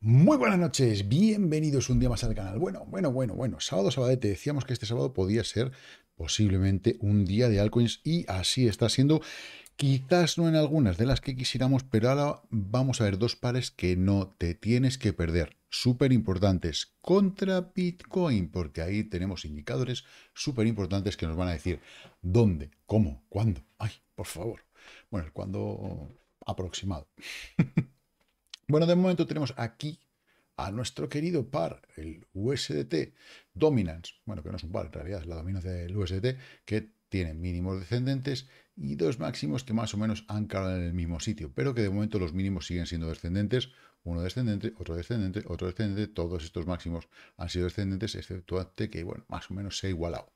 Muy buenas noches, bienvenidos un día más al canal. Bueno, bueno, bueno, bueno, sábado, sabadete, decíamos que este sábado podía ser posiblemente un día de altcoins y así está siendo. Quizás no en algunas de las que quisiéramos, pero ahora vamos a ver dos pares que no te tienes que perder. Súper importantes contra Bitcoin, porque ahí tenemos indicadores súper importantes que nos van a decir dónde, cómo, cuándo. Ay, por favor. Bueno, el cuándo aproximado. Bueno, de momento tenemos aquí a nuestro querido par, el USDT Dominance, bueno, que no es un par, en realidad es la dominancia del USDT, que tiene mínimos descendentes y dos máximos que más o menos anclan en el mismo sitio, pero que de momento los mínimos siguen siendo descendentes, uno descendente, otro descendente, otro descendente, todos estos máximos han sido descendentes, excepto que, bueno, más o menos se ha igualado.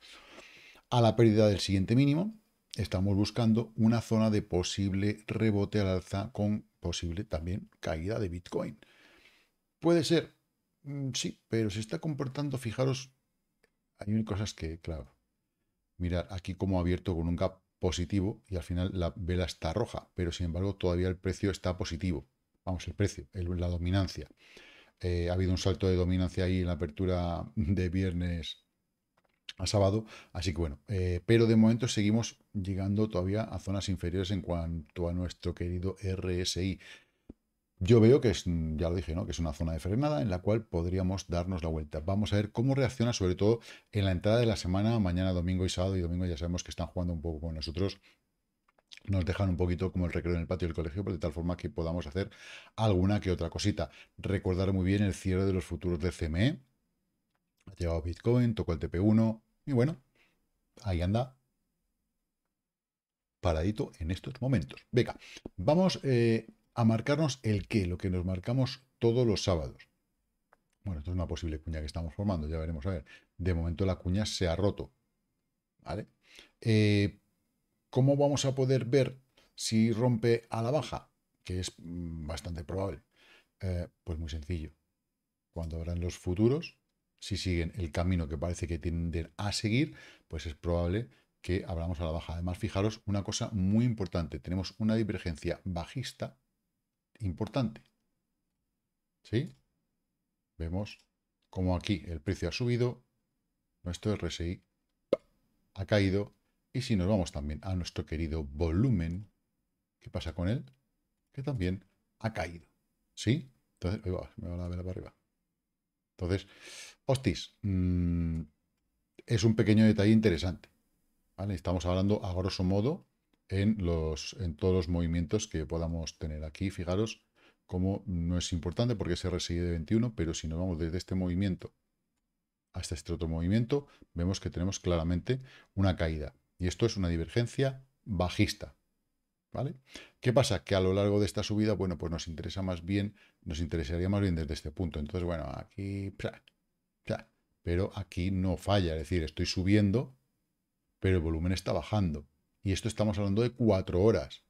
A la pérdida del siguiente mínimo, estamos buscando una zona de posible rebote al alza con posible también caída de Bitcoin. Puede ser, mm, sí, pero se está comportando, fijaros, hay cosas que, claro, mirar aquí como abierto con un gap positivo y al final la vela está roja, pero sin embargo todavía el precio está positivo. Vamos, el precio, la dominancia. Eh, ha habido un salto de dominancia ahí en la apertura de viernes a sábado. Así que bueno, eh, pero de momento seguimos llegando todavía a zonas inferiores en cuanto a nuestro querido RSI. Yo veo que es, ya lo dije, ¿no? Que es una zona de frenada en la cual podríamos darnos la vuelta. Vamos a ver cómo reacciona, sobre todo en la entrada de la semana, mañana, domingo y sábado. Y domingo ya sabemos que están jugando un poco con nosotros. Nos dejan un poquito como el recreo en el patio del colegio, de tal forma que podamos hacer alguna que otra cosita. Recordar muy bien el cierre de los futuros de CME. Ha Bitcoin, tocó el TP1, y bueno, ahí anda paradito en estos momentos. Venga, vamos eh, a marcarnos el qué, lo que nos marcamos todos los sábados. Bueno, esto es una posible cuña que estamos formando, ya veremos a ver. De momento la cuña se ha roto. ¿Vale? Eh, ¿Cómo vamos a poder ver si rompe a la baja? Que es mm, bastante probable. Eh, pues muy sencillo. Cuando habrán los futuros, si siguen el camino que parece que tienden a seguir, pues es probable que abramos a la baja. Además, fijaros una cosa muy importante. Tenemos una divergencia bajista importante. ¿Sí? Vemos como aquí el precio ha subido, nuestro RSI ha caído, y si nos vamos también a nuestro querido volumen, ¿qué pasa con él? Que también ha caído. ¿Sí? Entonces, me va la vela para arriba. Entonces, hostis, mm, es un pequeño detalle interesante. Estamos hablando a grosso modo en, todos los movimientos que podamos tener. Aquí, fijaros cómo no es importante porque se resigue de 21, pero si nos vamos desde este movimiento hasta este otro movimiento, vemos que tenemos claramente una caída. Y esto es una divergencia bajista. ¿Vale? ¿Qué pasa? Que a lo largo de esta subida, bueno, pues nos interesa más bien, nos interesaría más bien desde este punto. Entonces, bueno, aquí, pero aquí no falla, es decir, estoy subiendo, pero el volumen está bajando. Y esto estamos hablando de cuatro horas,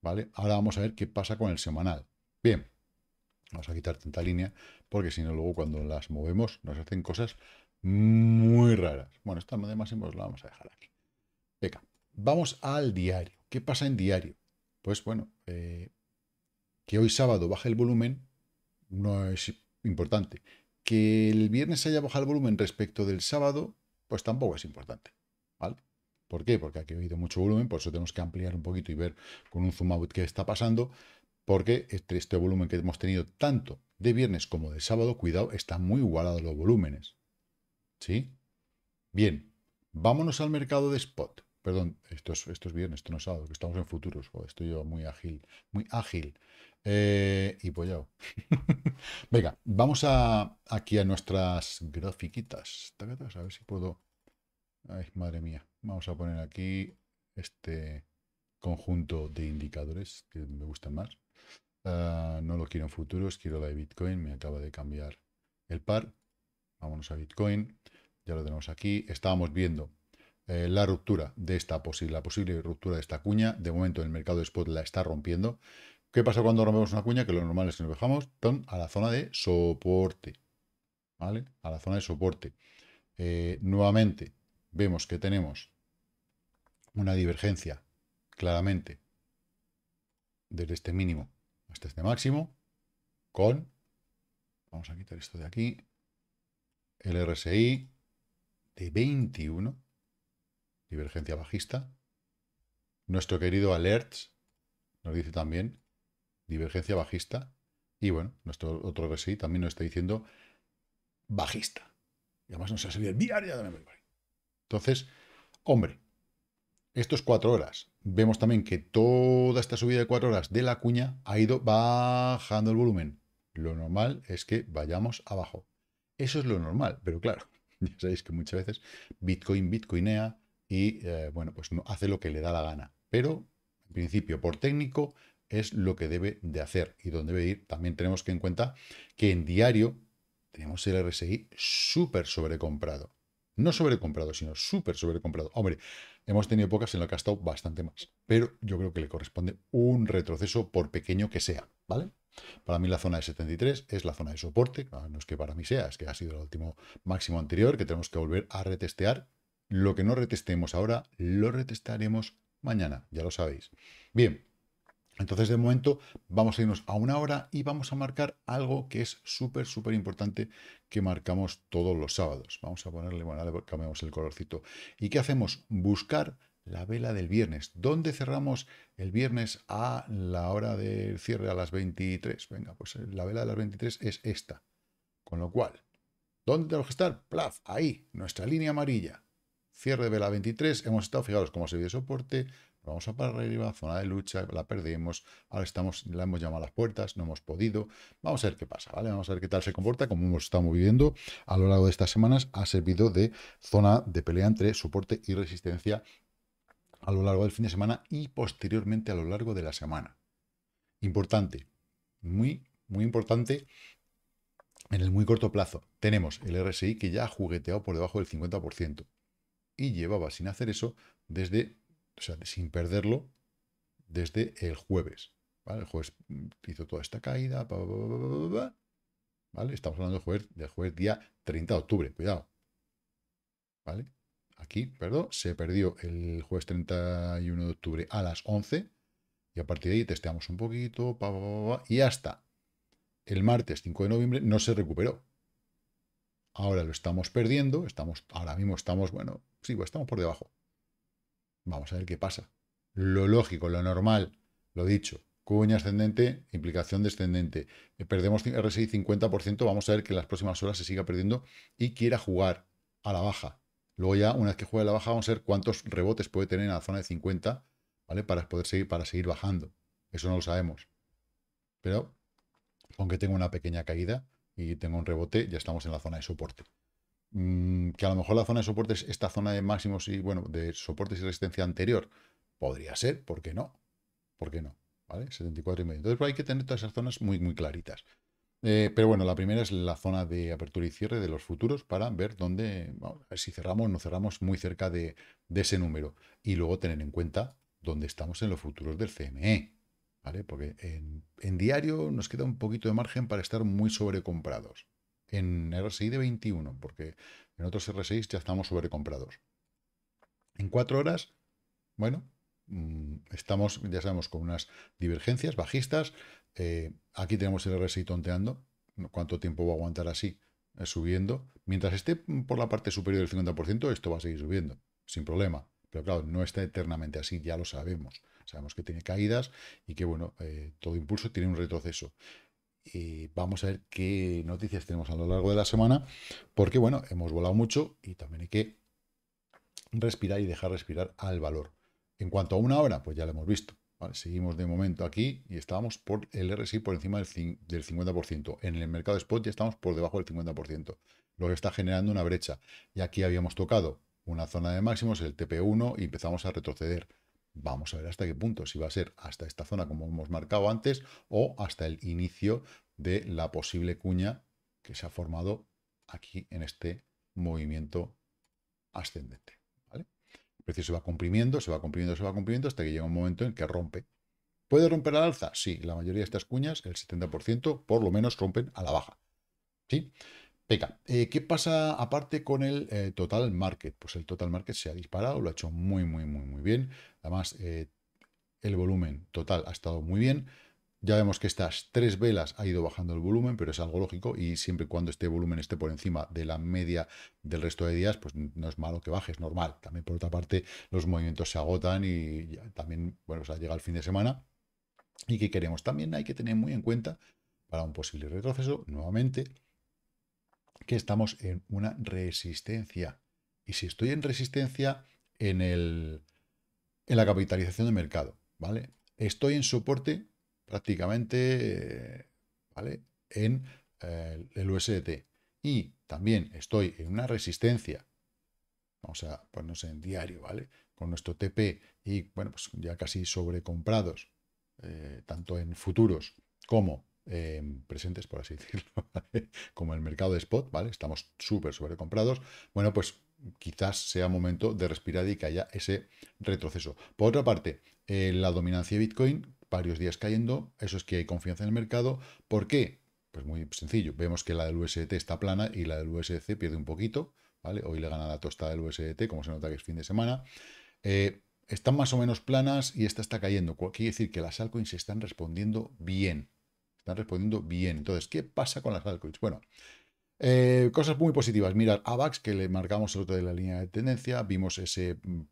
¿vale? Ahora vamos a ver qué pasa con el semanal. Bien, vamos a quitar tanta línea, porque si no, luego cuando las movemos nos hacen cosas muy raras. Bueno, esta de máximos la vamos a dejar aquí. Venga, vamos al diario. ¿Qué pasa en diario? Pues bueno, eh, que hoy sábado baje el volumen no es importante. Que el viernes haya bajado el volumen respecto del sábado, pues tampoco es importante. ¿Vale? ¿Por qué? Porque aquí ha habido mucho volumen, por eso tenemos que ampliar un poquito y ver con un zoom out qué está pasando, porque este, este volumen que hemos tenido tanto de viernes como de sábado, cuidado, está muy igualado los volúmenes. ¿Sí? Bien, vámonos al mercado de spot. Perdón, esto es, viernes, esto no es sábado, que estamos en futuros. estoy yo muy ágil, muy ágil. Eh, y pues ya. Venga, vamos a, aquí a nuestras grafiquitas. A ver si puedo... Ay, madre mía. Vamos a poner aquí este conjunto de indicadores que me gustan más. Ah, no lo quiero en futuros, quiero la de Bitcoin. Me acaba de cambiar el par. Vámonos a Bitcoin. Ya lo tenemos aquí. Estábamos viendo eh, la ruptura de esta posible, la posible ruptura de esta cuña. De momento el mercado de spot la está rompiendo. ¿Qué pasa cuando rompemos una cuña? Que lo normal es que nos dejamos a la zona de soporte. ¿Vale? A la zona de soporte. Eh, nuevamente vemos que tenemos una divergencia claramente desde este mínimo hasta este máximo con Vamos a quitar esto de aquí. El RSI de 21. Divergencia bajista. Nuestro querido Alerts nos dice también divergencia bajista. Y bueno, nuestro otro RSI también nos está diciendo bajista. Y además nos ha salido el diario de Entonces, hombre, estos cuatro horas. Vemos también que toda esta subida de cuatro horas de la cuña ha ido bajando el volumen. Lo normal es que vayamos abajo. Eso es lo normal, pero claro, ya sabéis que muchas veces Bitcoin bitcoinea y eh, bueno, pues hace lo que le da la gana. Pero en principio, por técnico, es lo que debe de hacer y donde debe ir. También tenemos que en cuenta que en diario tenemos el RSI súper sobrecomprado. No sobrecomprado, sino súper sobrecomprado. Hombre, hemos tenido épocas en las que ha estado bastante más, pero yo creo que le corresponde un retroceso por pequeño que sea, ¿vale? Para mí la zona de 73 es la zona de soporte, no es que para mí sea, es que ha sido el último máximo anterior que tenemos que volver a retestear. Lo que no retestemos ahora, lo retestaremos mañana, ya lo sabéis. Bien, entonces, de momento, vamos a irnos a una hora y vamos a marcar algo que es súper, súper importante que marcamos todos los sábados. Vamos a ponerle, bueno, cambiamos el colorcito. ¿Y qué hacemos? Buscar la vela del viernes. ¿Dónde cerramos el viernes a la hora del cierre a las 23? Venga, pues eh, la vela de las 23 es esta. Con lo cual, ¿dónde tenemos que estar? Plaf, ahí, nuestra línea amarilla. Cierre de vela 23. Hemos estado, fijaros, cómo se de soporte, Vamos a para arriba, zona de lucha, la perdemos. Ahora estamos, la hemos llamado a las puertas, no hemos podido. Vamos a ver qué pasa, ¿vale? Vamos a ver qué tal se comporta. Como hemos estado viviendo a lo largo de estas semanas, ha servido de zona de pelea entre soporte y resistencia a lo largo del fin de semana y posteriormente a lo largo de la semana. Importante, muy, muy importante en el muy corto plazo. Tenemos el RSI que ya ha jugueteado por debajo del 50% y llevaba sin hacer eso desde o sea, sin perderlo desde el jueves. El jueves hizo toda esta caída. ¿vale? Estamos hablando del jueves, del jueves día 30 de octubre. Cuidado. ¿Vale? Aquí, perdón, se perdió el jueves 31 de octubre a las 11. Y a partir de ahí testeamos un poquito. y hasta el martes 5 de noviembre no se recuperó. Ahora lo estamos perdiendo. Estamos, ahora mismo estamos, bueno, sí, pues estamos por debajo. Vamos a ver qué pasa. Lo lógico, lo normal, lo dicho, cuña ascendente, implicación descendente. Eh, perdemos RSI 50%, vamos a ver que en las próximas horas se siga perdiendo y quiera jugar a la baja. Luego ya, una vez que juegue a la baja, vamos a ver cuántos rebotes puede tener en la zona de 50, ¿vale? Para poder seguir, para seguir bajando. Eso no lo sabemos. Pero, aunque tenga una pequeña caída y tenga un rebote, ya estamos en la zona de soporte. Mm, que a lo mejor la zona de soporte es esta zona de máximos y, bueno, de soportes y resistencia anterior. Podría ser, ¿por qué no? ¿Por qué no? ¿Vale? 74 y medio. Entonces pues, hay que tener todas esas zonas muy, muy claritas. Eh, pero bueno, la primera es la zona de apertura y cierre de los futuros para ver dónde, si cerramos o no cerramos muy cerca de, ese número. Y luego tener en cuenta dónde estamos en los futuros del CME. Porque en, diario nos queda un poquito de margen para estar muy sobrecomprados en RSI de 21, porque en otros R6 ya estamos sobrecomprados. En cuatro horas, bueno, mm, estamos, ya sabemos, con unas divergencias bajistas. Eh, aquí tenemos el RSI tonteando. ¿Cuánto tiempo va a aguantar así? Eh, subiendo. Mientras esté por la parte superior del 50%, esto va a seguir subiendo, sin problema. Pero claro, no está eternamente así, ya lo sabemos. Sabemos que tiene caídas y que, bueno, eh, todo impulso tiene un retroceso. Y vamos a ver qué noticias tenemos a lo largo de la semana, porque bueno, hemos volado mucho y también hay que respirar y dejar respirar al valor. En cuanto a una hora, pues ya lo hemos visto. seguimos de momento aquí y estábamos por el RSI por encima del, 50%. En el mercado spot ya estamos por debajo del 50%, lo que está generando una brecha. Y aquí habíamos tocado una zona de máximos, el TP1, y empezamos a retroceder. Vamos a ver hasta qué punto, si va a ser hasta esta zona como hemos marcado antes o hasta el inicio de la posible cuña que se ha formado aquí en este movimiento ascendente. ¿vale? El precio se va comprimiendo, se va comprimiendo, se va comprimiendo hasta que llega un momento en que rompe. ¿Puede romper al alza? Sí, la mayoría de estas cuñas, el 70%, por lo menos rompen a la baja. ¿Sí? Venga, eh, ¿qué pasa aparte con el eh, total market? Pues el total market se ha disparado, lo ha hecho muy, muy, muy, muy bien. Además, eh, el volumen total ha estado muy bien. Ya vemos que estas tres velas ha ido bajando el volumen, pero es algo lógico y siempre y cuando este volumen esté por encima de la media del resto de días, pues no es malo que baje, es normal. También por otra parte los movimientos se agotan y también, bueno, o sea, llega el fin de semana. ¿Y qué queremos? También hay que tener muy en cuenta para un posible retroceso, nuevamente, que estamos en una resistencia. Y si estoy en resistencia en, el, en la capitalización de mercado, ¿vale? Estoy en soporte prácticamente, ¿vale? En eh, el USDT. Y también estoy en una resistencia, vamos a ponernos en diario, ¿vale? Con nuestro TP y, bueno, pues ya casi sobrecomprados, eh, tanto en futuros como en presentes, por así decirlo, como el mercado de spot, ¿vale? Estamos súper sobrecomprados. Bueno, pues quizás sea momento de respirar y que haya ese retroceso. Por otra parte, eh, la dominancia de Bitcoin varios días cayendo, eso es que hay confianza en el mercado. ¿Por qué? Pues muy sencillo, vemos que la del USDT está plana y la del USDC pierde un poquito, ¿vale? Hoy le gana la tosta del USDT, como se nota que es fin de semana. Eh, están más o menos planas y esta está cayendo. Quiere decir que las altcoins se están respondiendo bien. Están respondiendo bien. Entonces, ¿qué pasa con las altcoins? Bueno, eh, cosas muy positivas. Mirar AVAX, que le marcamos el otro de la línea de tendencia. Vimos ese mm,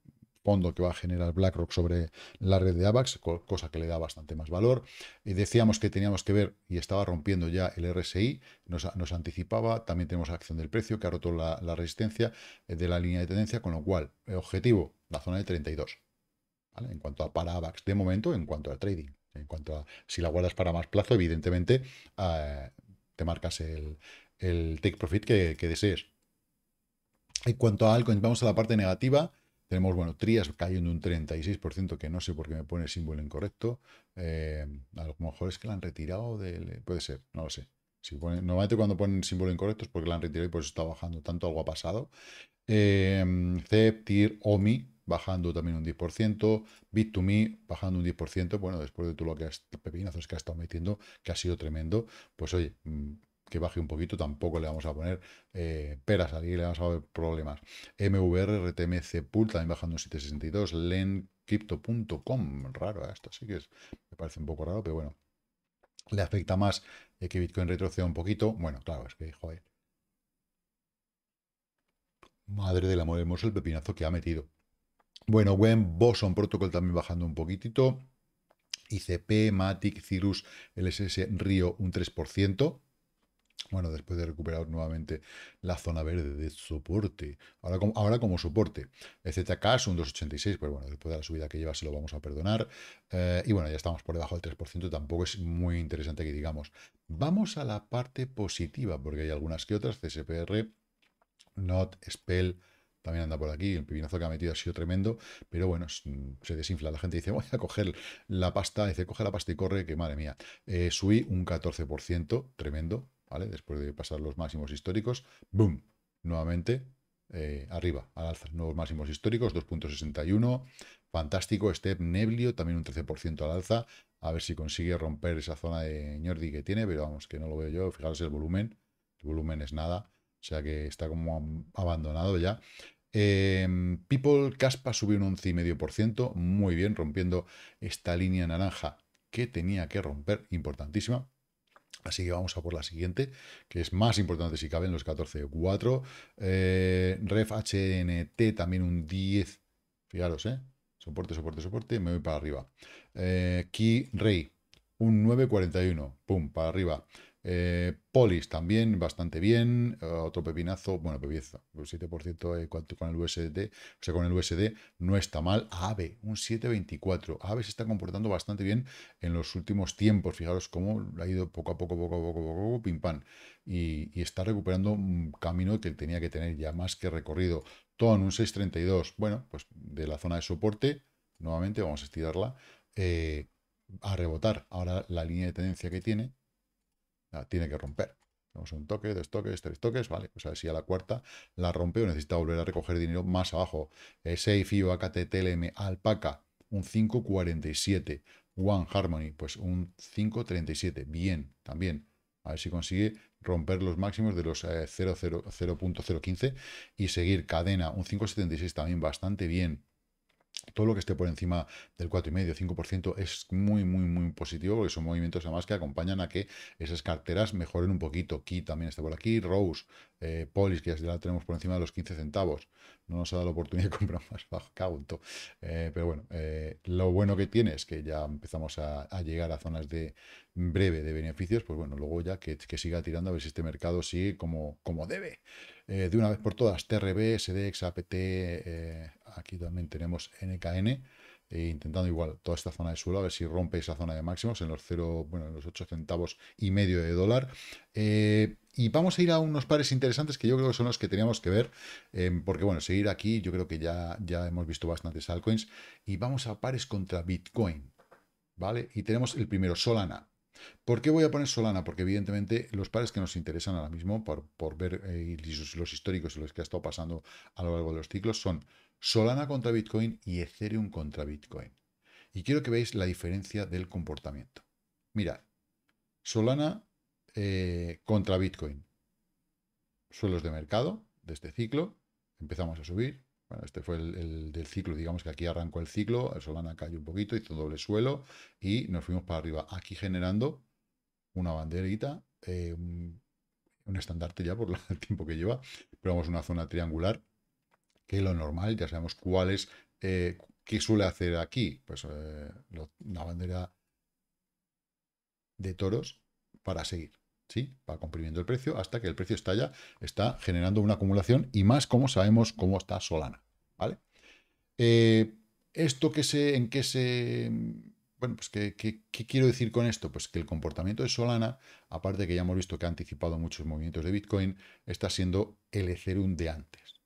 fondo que va a generar BlackRock sobre la red de AVAX, cosa que le da bastante más valor. Y decíamos que teníamos que ver, y estaba rompiendo ya el RSI, nos, anticipaba, también tenemos acción del precio, que ha roto la, resistencia eh, de la línea de tendencia, con lo cual, el objetivo, la zona de 32. En cuanto a para AVAX, de momento, en cuanto a trading. En cuanto a si la guardas para más plazo, evidentemente eh, te marcas el, take profit que, desees. En cuanto a algo, vamos a la parte negativa. Tenemos, bueno, Trias cayendo un 36%, que no sé por qué me pone el símbolo incorrecto. Eh, a lo mejor es que la han retirado del... Puede ser, no lo sé. Si normalmente cuando ponen símbolo incorrecto es porque la han retirado y por eso está bajando tanto, algo ha pasado. Eh, TIR, OMI bajando también un 10%, Bit2Me bajando un 10%, bueno, después de todo lo que has, pepinazos que ha estado metiendo, que ha sido tremendo, pues oye, mm, que baje un poquito, tampoco le vamos a poner eh, peras aquí, le vamos a ver problemas. MVR, RTMC Pool también bajando un 762, lencrypto.com, raro esto, sí que es, me parece un poco raro, pero bueno, le afecta más eh, que Bitcoin retroceda un poquito, bueno, claro, es que, joder, madre del amor hermoso el pepinazo que ha metido. Bueno, Wen, Boson Protocol también bajando un poquitito. ICP, Matic, Cirrus, LSS, Río un 3%. Bueno, después de recuperar nuevamente la zona verde de soporte. Ahora como, ahora como soporte. ZK es un 2,86, pero bueno, después de la subida que lleva se lo vamos a perdonar. Eh, y bueno, ya estamos por debajo del 3%, tampoco es muy interesante que digamos. Vamos a la parte positiva, porque hay algunas que otras. CSPR, Not, Spell, también anda por aquí, el pepinazo que ha metido ha sido tremendo, pero bueno, se desinfla. La gente dice, voy a coger la pasta, dice, coge la pasta y corre, que madre mía. Eh, subí un 14%, tremendo, ¿vale? Después de pasar los máximos históricos, ¡boom! Nuevamente, eh, arriba, al alza, nuevos máximos históricos, 2.61, fantástico, Step Neblio, también un 13% al alza, a ver si consigue romper esa zona de ñordi que tiene, pero vamos, que no lo veo yo, fijaros el volumen, el volumen es nada, o sea que está como abandonado ya. Em, People Caspa subió un 11,5%, muy bien, rompiendo esta línea naranja que tenía que romper, importantísima. Así que vamos a por la siguiente, que es más importante si caben los 14,4. Eh, Ref HNT también un 10. Fijaros, ¿eh? Soporte, soporte, soporte, me voy para arriba. Eh, Key Ray, un 9,41. Pum, para arriba. Eh, Polis también bastante bien, eh, otro pepinazo, bueno, pepinazo, 7% eh, con el USD, o sea, con el USD no está mal. AVE, un 7.24. AVE se está comportando bastante bien en los últimos tiempos, fijaros cómo ha ido poco a poco, poco a poco, poco a poco, pim pam, y, está recuperando un camino que tenía que tener ya más que recorrido. Ton, un 6.32, bueno, pues de la zona de soporte, nuevamente vamos a estirarla, a rebotar. Ahora la línea de tendencia que tiene tiene que romper. Tenemos un toque, dos toques, tres toques, vale. O sea, si a la cuarta la rompe o necesita volver a recoger dinero más abajo. Eh, Safe, AKT, TLM, Alpaca, un 5.47. One Harmony, pues un 5.37. Bien, también. A ver si consigue romper los máximos de los 0.015 eh, y seguir cadena, un 5.76 también bastante bien. Todo lo que esté por encima del 4,5, 5% es muy, muy, muy positivo porque son movimientos además que acompañan a que esas carteras mejoren un poquito. Key también está por aquí, Rose, eh, Polis, que ya la tenemos por encima de los 15 centavos. No nos ha dado la oportunidad de comprar más bajo, eh, pero bueno, eh, lo bueno que tiene es que ya empezamos a, llegar a zonas de breve de beneficios, pues bueno, luego ya que, siga tirando a ver si este mercado sigue como, como debe. De una vez por todas, TRB, SDX, APT, aquí también tenemos NKN, e intentando igual toda esta zona de suelo, a ver si rompe esa zona de máximos en los 0, bueno, en los 8 centavos y medio de dólar. Eh, y vamos a ir a unos pares interesantes que yo creo que son los que teníamos que ver, porque bueno, seguir aquí, yo creo que ya, ya hemos visto bastantes altcoins, y vamos a pares contra Bitcoin, ¿vale? Y tenemos el primero, Solana. ¿Por qué voy a poner Solana? Porque evidentemente los pares que nos interesan ahora mismo, por, por ver eh, los históricos y los que ha estado pasando a lo largo de los ciclos, son Solana contra Bitcoin y Ethereum contra Bitcoin. Y quiero que veáis la diferencia del comportamiento. Mirad, Solana eh, contra Bitcoin. Suelos de mercado de este ciclo. Empezamos a subir. Bueno, este fue el, del ciclo, digamos que aquí arrancó el ciclo, el Solana cayó un poquito, hizo doble suelo y nos fuimos para arriba. Aquí generando una banderita, eh, un, estandarte ya por el tiempo que lleva, pero vamos, una zona triangular que lo normal, ya sabemos cuál es, eh, qué suele hacer aquí, pues eh, la bandera de toros para seguir, ¿sí? Va comprimiendo el precio hasta que el precio estalla, está generando una acumulación y más como sabemos cómo está Solana, ¿vale? Eh, esto que se, en qué se, bueno, pues ¿qué, ¿qué, quiero decir con esto? Pues que el comportamiento de Solana, aparte de que ya hemos visto que ha anticipado muchos movimientos de Bitcoin, está siendo el Ethereum de antes.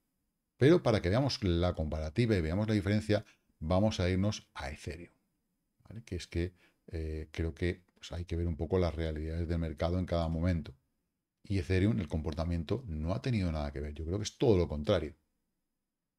Pero para que veamos la comparativa y veamos la diferencia, vamos a irnos a Ethereum. Que es que eh, creo que pues, hay que ver un poco las realidades del mercado en cada momento. Y Ethereum, el comportamiento, no ha tenido nada que ver. Yo creo que es todo lo contrario.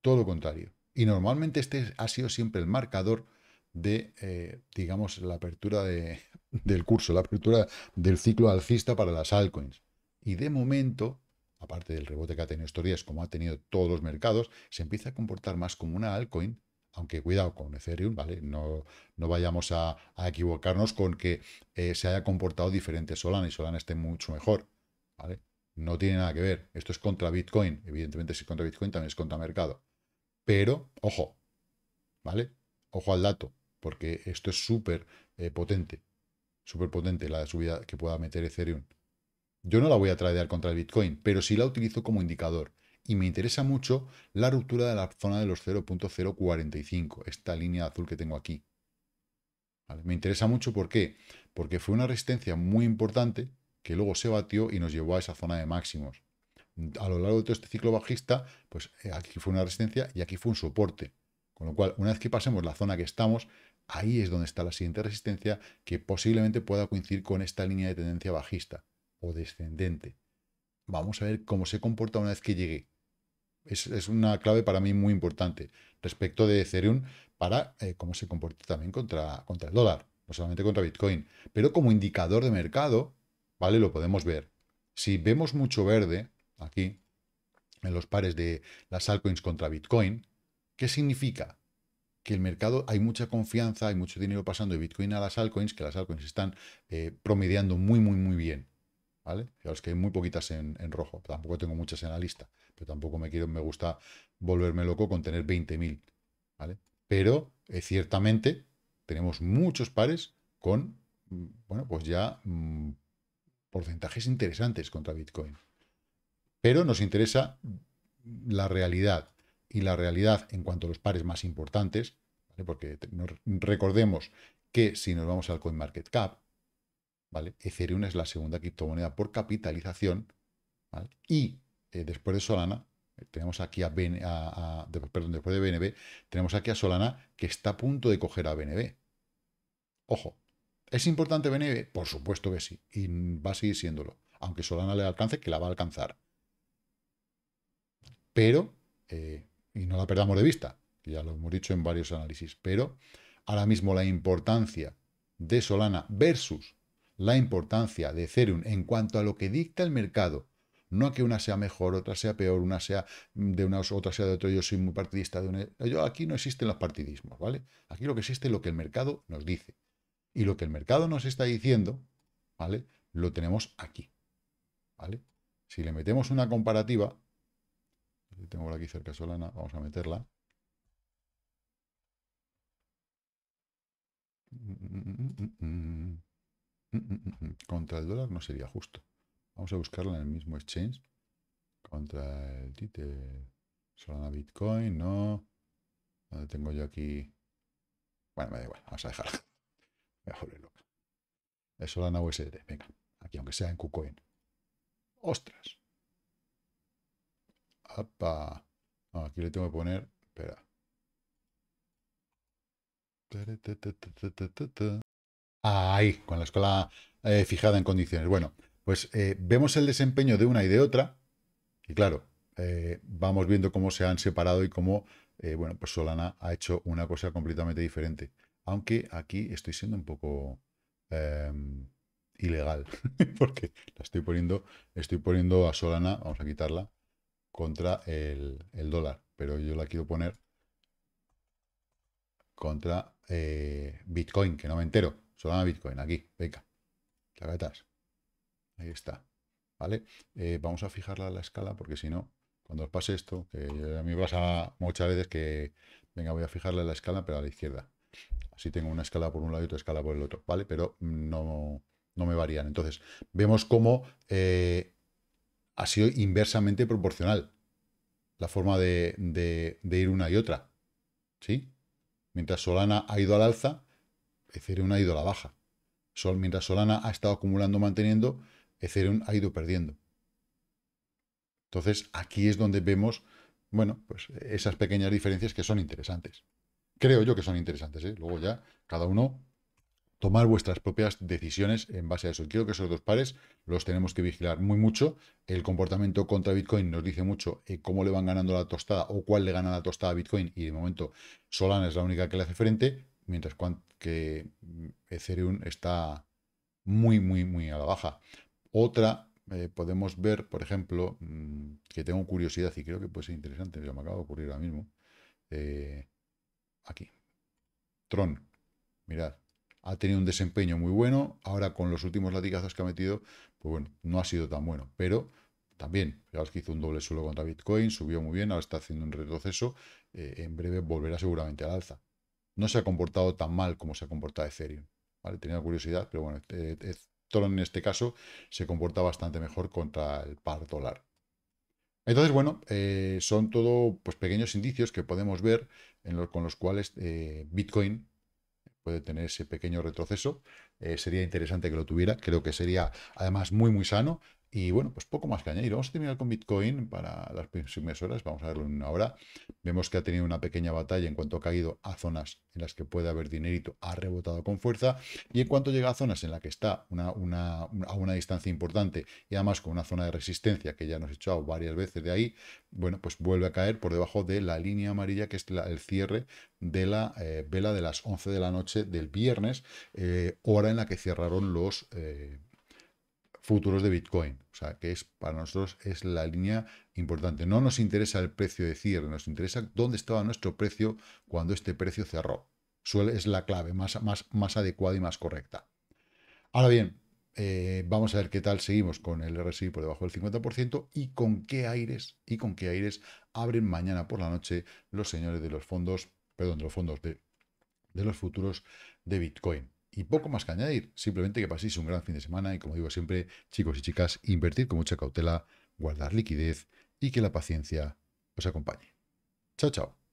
Todo lo contrario. Y normalmente este ha sido siempre el marcador de, eh, digamos, la apertura de, del curso, la apertura del ciclo alcista para las altcoins. Y de momento, aparte del rebote que ha tenido estos días, como ha tenido todos los mercados, se empieza a comportar más como una altcoin, aunque cuidado con Ethereum, ¿vale? No, no vayamos a, equivocarnos con que eh, se haya comportado diferente Solana y Solana esté mucho mejor, ¿vale? No tiene nada que ver. Esto es contra Bitcoin. Evidentemente, si es contra Bitcoin, también es contra mercado. Pero, ojo, ¿vale? Ojo al dato, porque esto es súper eh, potente. Súper potente la subida que pueda meter Ethereum. Yo no la voy a tradear contra el Bitcoin, pero sí la utilizo como indicador. Y me interesa mucho la ruptura de la zona de los 0.045, esta línea azul que tengo aquí. Me interesa mucho, ¿por qué? Porque fue una resistencia muy importante que luego se batió y nos llevó a esa zona de máximos. A lo largo de todo este ciclo bajista, pues eh, aquí fue una resistencia y aquí fue un soporte. Con lo cual, una vez que pasemos la zona que estamos, ahí es donde está la siguiente resistencia que posiblemente pueda coincidir con esta línea de tendencia bajista o descendente. Vamos a ver cómo se comporta una vez que llegue. Es, una clave para mí muy importante respecto de Ethereum para eh, cómo se comporta también contra, contra el dólar, no solamente contra Bitcoin, pero como indicador de mercado, ¿vale? Lo podemos ver. Si vemos mucho verde aquí, en los pares de las altcoins contra Bitcoin, ¿qué significa? que el mercado hay mucha confianza, hay mucho dinero pasando de Bitcoin a las altcoins, que las altcoins están eh, promediando muy, muy, muy bien. ¿vale? es que hay muy poquitas en, rojo, tampoco tengo muchas en la lista, pero tampoco me quiero, me gusta volverme loco con tener 20.000, ¿vale? Pero eh, ciertamente tenemos muchos pares con, mm, bueno, pues ya mm, porcentajes interesantes contra Bitcoin. Pero nos interesa la realidad. Y la realidad en cuanto a los pares más importantes, porque recordemos que si nos vamos al CoinMarketCap, ¿vale? Ethereum es la segunda criptomoneda por capitalización, Y eh, después de Solana, tenemos aquí a, perdón, después de BNB, tenemos aquí a Solana que está a punto de coger a BNB. Ojo, ¿es importante BNB? Por supuesto que sí, y va a seguir siéndolo, aunque Solana le alcance, que la va a alcanzar. Pero, eh, y no la perdamos de vista, ya lo hemos dicho en varios análisis, pero ahora mismo la importancia de Solana versus la importancia de Ethereum en cuanto a lo que dicta el mercado No a que una sea mejor, otra sea peor, una sea de una, otra sea de otro. Yo soy muy partidista de una. Yo, aquí no existen los partidismos, ¿vale? Aquí lo que existe es lo que el mercado nos dice. Y lo que el mercado nos está diciendo, ¿vale? Lo tenemos aquí, ¿vale? Si le metemos una comparativa, tengo por aquí cerca Solana, vamos a meterla. Contra el dólar no sería justo. Vamos a buscarla en el mismo exchange. Contra el Tite Solana Bitcoin, no. ¿Dónde tengo yo aquí? Bueno, me da igual, vamos a dejarla. Mejor loca. Es Solana USD. Venga, aquí aunque sea en KuCoin. ¡Ostras! ¡Apa! aquí le tengo que poner. Espera. Ahí, con la escuela eh, fijada en condiciones. Bueno, pues eh, vemos el desempeño de una y de otra. Y claro, eh, vamos viendo cómo se han separado y cómo, bueno, pues Solana ha hecho una cosa completamente diferente. Aunque aquí estoy siendo un poco em, ilegal, porque la estoy poniendo, estoy poniendo a Solana, vamos a quitarla, contra el, dólar. Pero yo la quiero poner contra eh, Bitcoin, que no me entero. Solana Bitcoin, aquí, venga. Clavetas. Ahí está. ¿Vale? Eh, vamos a fijarla a la escala porque si no, cuando os pase esto, que a mí pasa muchas veces que, venga, voy a fijarle la escala, pero a la izquierda. Así tengo una escala por un lado y otra escala por el otro, ¿vale? Pero no, no me varían. Entonces, vemos cómo eh, ha sido inversamente proporcional la forma de, de ir una y otra. ¿Sí? Mientras Solana ha ido al alza, Ethereum ha ido a la baja. Sol, mientras Solana ha estado acumulando, manteniendo, Ethereum ha ido perdiendo. Entonces, aquí es donde vemos, bueno, pues esas pequeñas diferencias que son interesantes. Creo yo que son interesantes, ¿eh? Luego ya cada uno tomar vuestras propias decisiones en base a eso. Quiero que esos dos pares los tenemos que vigilar muy mucho. El comportamiento contra Bitcoin nos dice mucho eh, cómo le van ganando la tostada o cuál le gana la tostada a Bitcoin y de momento Solana es la única que le hace frente, mientras que Ethereum está muy, muy, muy a la baja. Otra, eh, podemos ver, por ejemplo, mm, que tengo curiosidad y creo que puede ser interesante, me acaba de ocurrir ahora mismo. Eh, aquí. Tron. Mirad, ha tenido un desempeño muy bueno. Ahora con los últimos latigazos que ha metido, pues bueno, no ha sido tan bueno. Pero también, fijaos que hizo un doble suelo contra Bitcoin, subió muy bien, ahora está haciendo un retroceso. Eh, en breve volverá seguramente al alza. No se ha comportado tan mal como se ha comportado Ethereum. ¿vale? Tenía curiosidad, pero bueno, eh, Tron en este caso se comporta bastante mejor contra el par dólar. Entonces, bueno, son todo pues, pequeños indicios que podemos ver en con los cuales Bitcoin puede tener ese pequeño retroceso. Eh, sería interesante que lo tuviera. Creo que sería además muy, muy sano. Y bueno, pues poco más que añadir. Vamos a terminar con Bitcoin para las próximas horas. Vamos a verlo en una hora. Vemos que ha tenido una pequeña batalla en cuanto ha caído a zonas en las que puede haber dinerito, ha rebotado con fuerza. Y en cuanto llega a zonas en las que está a una distancia importante y además con una zona de resistencia que ya nos he echado varias veces de ahí, bueno, pues vuelve a caer por debajo de la línea amarilla que es el cierre de la eh, vela de las 11 de la noche del viernes, eh, hora en la que cerraron los... Eh, futuros de Bitcoin. O sea, que es para nosotros es la línea importante. No nos interesa el precio de cierre, nos interesa dónde estaba nuestro precio cuando este precio cerró. Suele, es la clave más, más, más adecuada y más correcta. Ahora bien, eh, vamos a ver qué tal seguimos con el RSI por debajo del 50% y con qué aires y con qué aires abren mañana por la noche los señores de los fondos, perdón, de los fondos de, de los futuros de Bitcoin. Y poco más que añadir, simplemente que paséis un gran fin de semana y como digo siempre, chicos y chicas, invertir con mucha cautela, guardar liquidez y que la paciencia os acompañe. Chao, chao.